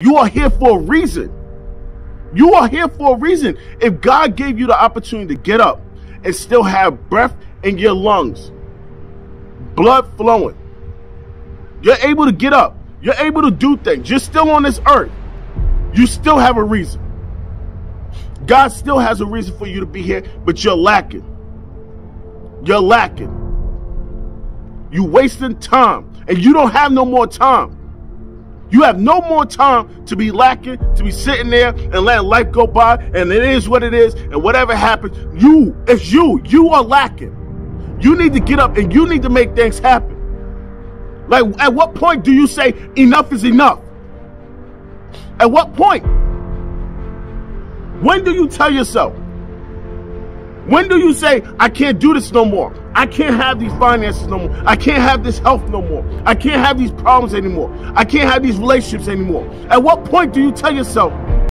You are here for a reason. You are here for a reason. If God gave you the opportunity to get up and still have breath in your lungs, blood flowing, you're able to get up, you're able to do things, you're still on this earth, you still have a reason. God still has a reason for you to be here, but you're lacking. You're lacking. You wasting time, and you don't have no more time. You have no more time to be lacking, to be sitting there and letting life go by, and it is what it is, and whatever happens, you, it's you, you are lacking. You need to get up and you need to make things happen. Like, at what point do you say enough is enough? At what point? When do you tell yourself? When do you say, I can't do this no more? I can't have these finances no more. I can't have this health no more. I can't have these problems anymore. I can't have these relationships anymore. At what point do you tell yourself,